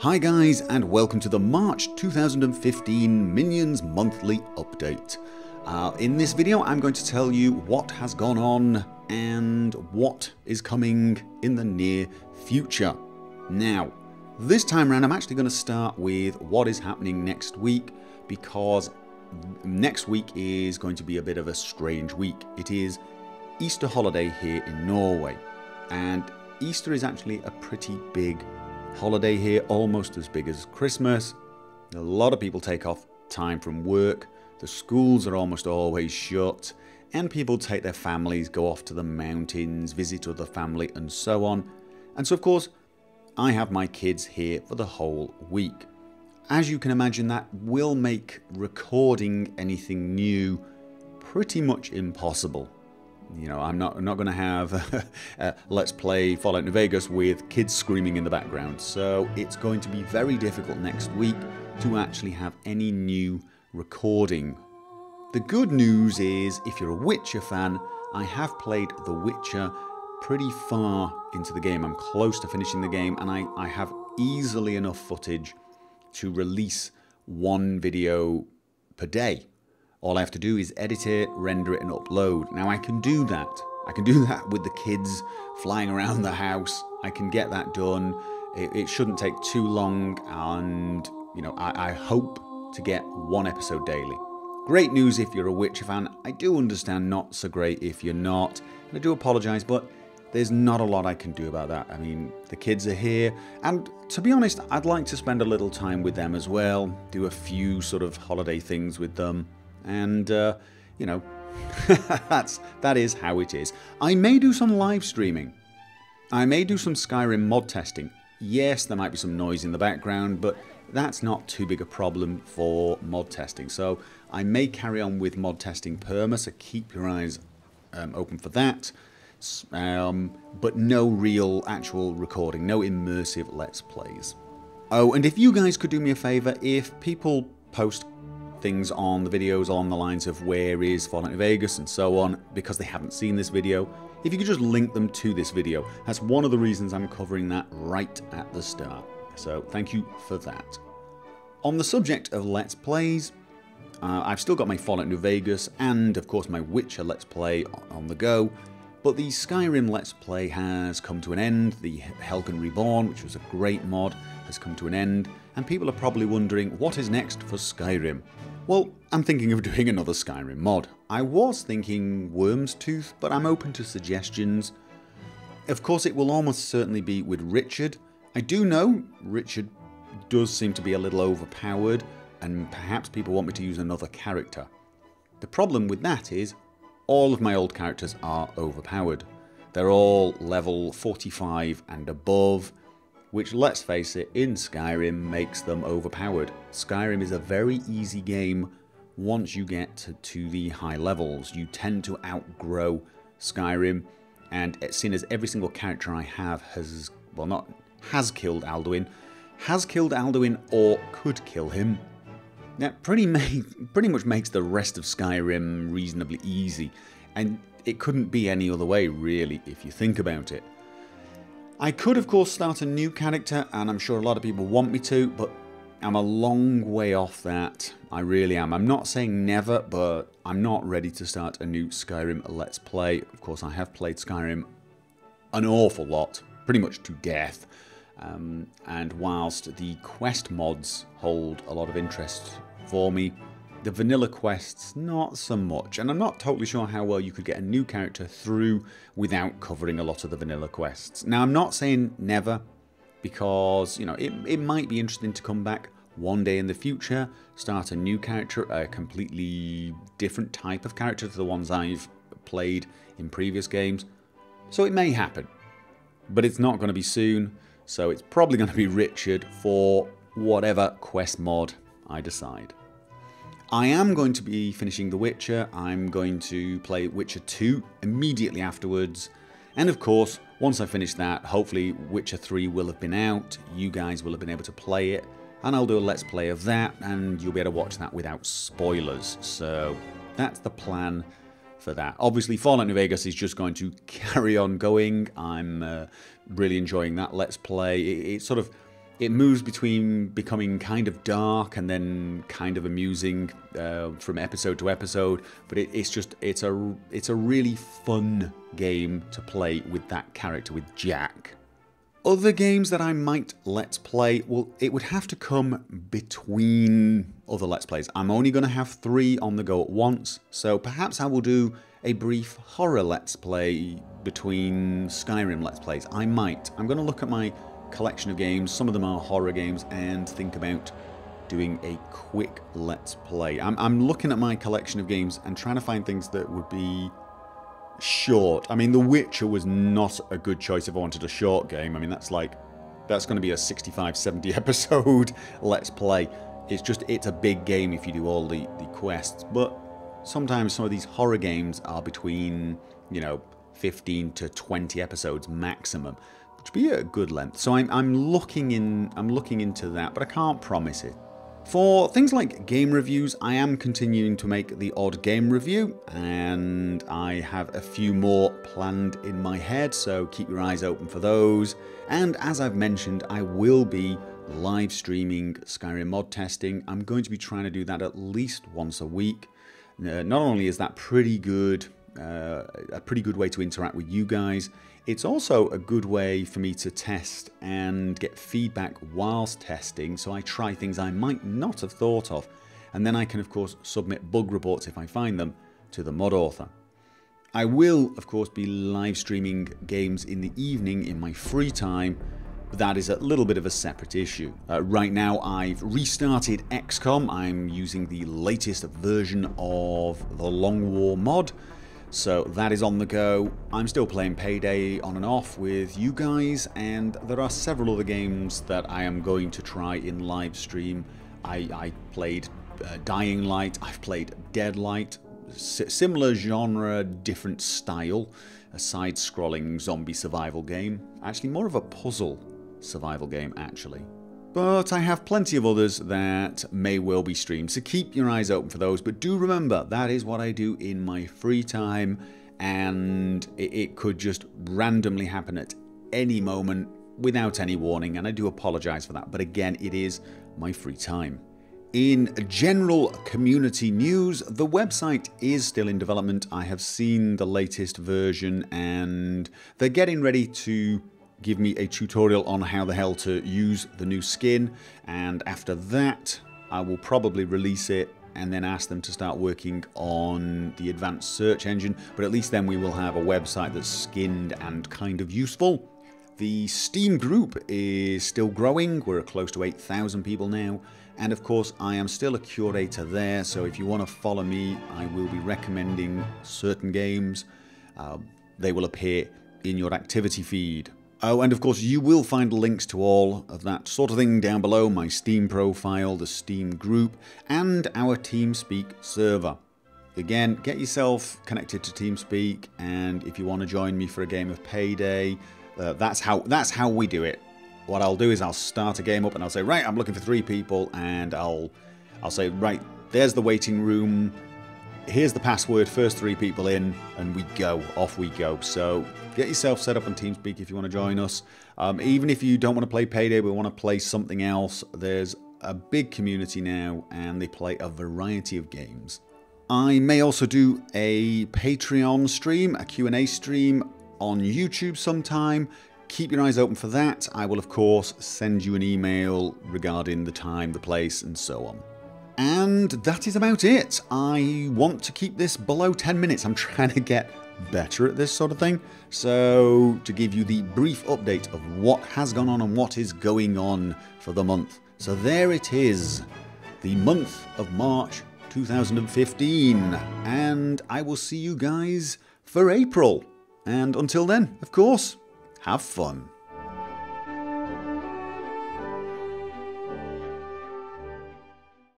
Hi guys and welcome to the March 2015 Minions Monthly Update. Uh, in this video I'm going to tell you what has gone on and what is coming in the near future. Now, this time around I'm actually going to start with what is happening next week because next week is going to be a bit of a strange week. It is Easter holiday here in Norway and Easter is actually a pretty big holiday here, almost as big as Christmas. A lot of people take off time from work, the schools are almost always shut, and people take their families, go off to the mountains, visit other family, and so on. And so, of course, I have my kids here for the whole week. As you can imagine, that will make recording anything new pretty much impossible. You know, I'm not not going to have uh, Let's Play Fallout New Vegas with kids screaming in the background. So it's going to be very difficult next week to actually have any new recording. The good news is, if you're a Witcher fan, I have played The Witcher pretty far into the game. I'm close to finishing the game and I, I have easily enough footage to release one video per day. All I have to do is edit it, render it, and upload. Now I can do that. I can do that with the kids flying around the house. I can get that done. It, it shouldn't take too long, and you know, I, I hope to get one episode daily. Great news if you're a Witcher fan. I do understand not so great if you're not. And I do apologise, but there's not a lot I can do about that. I mean, the kids are here, and to be honest, I'd like to spend a little time with them as well, do a few sort of holiday things with them and uh, you know that's that is how it is. I may do some live streaming. I may do some Skyrim mod testing. Yes, there might be some noise in the background, but that's not too big a problem for mod testing. So I may carry on with mod testing perma, so keep your eyes um, open for that. Um, but no real actual recording, no immersive Let's Plays. Oh, and if you guys could do me a favour, if people post things on the videos along the lines of where is Fallout New Vegas and so on because they haven't seen this video. If you could just link them to this video, that's one of the reasons I'm covering that right at the start. So thank you for that. On the subject of Let's Plays, uh, I've still got my Fallout New Vegas and of course my Witcher Let's Play on the go, but the Skyrim Let's Play has come to an end, the Helgen Reborn, which was a great mod, has come to an end, and people are probably wondering what is next for Skyrim. Well, I'm thinking of doing another Skyrim mod. I was thinking Wyrmstooth, but I'm open to suggestions. Of course, it will almost certainly be with Richard. I do know Richard does seem to be a little overpowered, and perhaps people want me to use another character. The problem with that is, all of my old characters are overpowered. They're all level 45 and above, which let's face it, in Skyrim makes them overpowered. Skyrim is a very easy game once you get to, the high levels. You tend to outgrow Skyrim, and seeing as every single character I have has, well not, has killed Alduin, has killed Alduin or could kill him, that pretty, pretty much makes the rest of Skyrim reasonably easy, and it couldn't be any other way really if you think about it. I could, of course, start a new character, and I'm sure a lot of people want me to, but I'm a long way off that. I really am. I'm not saying never, but I'm not ready to start a new Skyrim Let's Play. Of course, I have played Skyrim an awful lot, pretty much to death. Um, and whilst the quest mods hold a lot of interest for me, the vanilla quests, not so much. And I'm not totally sure how well you could get a new character through without covering a lot of the vanilla quests. Now, I'm not saying never, because, you know, it, it might be interesting to come back one day in the future, start a new character, a completely different type of character to the ones I've played in previous games. So it may happen. But it's not going to be soon, so it's probably going to be Richard for whatever quest mod I decide. I am going to be finishing The Witcher. I'm going to play Witcher 2 immediately afterwards. And of course, once I finish that, hopefully Witcher 3 will have been out. You guys will have been able to play it. And I'll do a Let's Play of that, and you'll be able to watch that without spoilers. So that's the plan for that. Obviously, Fallout New Vegas is just going to carry on going. I'm uh, really enjoying that Let's Play. It, it sort of it moves between becoming kind of dark and then kind of amusing uh, from episode to episode. But it, it's just it's a it's a really fun game to play with that character with Jack. Other games that I might let's play, well, it would have to come between other let's plays. I'm only going to have three on the go at once, so perhaps I will do a brief horror let's play between Skyrim let's plays. I might. I'm going to look at my collection of games, some of them are horror games, and think about doing a quick let's play. I'm, I'm looking at my collection of games and trying to find things that would be short. I mean, The Witcher was not a good choice if I wanted a short game. I mean, that's like, that's going to be a 65, 70 episode Let's Play. It's just, it's a big game if you do all the, the quests. But sometimes some of these horror games are between, you know, 15 to 20 episodes maximum, would be a good length. So I'm, I'm looking in, I'm looking into that, but I can't promise it. For things like game reviews, I am continuing to make the odd game review, and I have a few more planned in my head, so keep your eyes open for those. And as I've mentioned, I will be live streaming Skyrim mod testing. I'm going to be trying to do that at least once a week. Uh, not only is that pretty good, uh, a pretty good way to interact with you guys, it's also a good way for me to test and get feedback whilst testing, so I try things I might not have thought of, and then I can, of course, submit bug reports if I find them to the mod author. I will, of course, be live streaming games in the evening in my free time, but that is a little bit of a separate issue. Uh, right now, I've restarted XCOM. I'm using the latest version of the Long War mod. So that is on the go. I'm still playing Payday on and off with you guys, and there are several other games that I am going to try in live stream. I, I played uh, Dying Light, I've played Deadlight, S similar genre, different style, a side-scrolling zombie survival game. Actually, more of a puzzle survival game, actually. But I have plenty of others that may well be streamed, so keep your eyes open for those. But do remember, that is what I do in my free time, and it, could just randomly happen at any moment without any warning, and I do apologize for that. But again, it is my free time. In general community news, the website is still in development. I have seen the latest version and they're getting ready to give me a tutorial on how the hell to use the new skin and after that I will probably release it and then ask them to start working on the advanced search engine but at least then we will have a website that's skinned and kind of useful. The Steam group is still growing, we're close to 8,000 people now and of course I am still a curator there so if you want to follow me I will be recommending certain games. Uh, they will appear in your activity feed. Oh, and of course, you will find links to all of that sort of thing down below my Steam profile, the Steam group, and our TeamSpeak server. Again, get yourself connected to TeamSpeak, and if you want to join me for a game of Payday, uh, that's how that's how we do it. What I'll do is I'll start a game up and I'll say, right, I'm looking for three people, and I'll I'll say, right, there's the waiting room here's the password, first three people in, and we go. Off we go. So get yourself set up on TeamSpeak if you want to join us. Um, even if you don't want to play Payday but want to play something else, there's a big community now, and they play a variety of games. I may also do a Patreon stream, a Q&A stream on YouTube sometime. Keep your eyes open for that. I will, of course, send you an email regarding the time, the place, and so on. And that is about it. I want to keep this below 10 minutes. I'm trying to get better at this sort of thing. So, to give you the brief update of what has gone on and what is going on for the month. So, there it is, the month of March 2015. And I will see you guys for April. And until then, of course, have fun.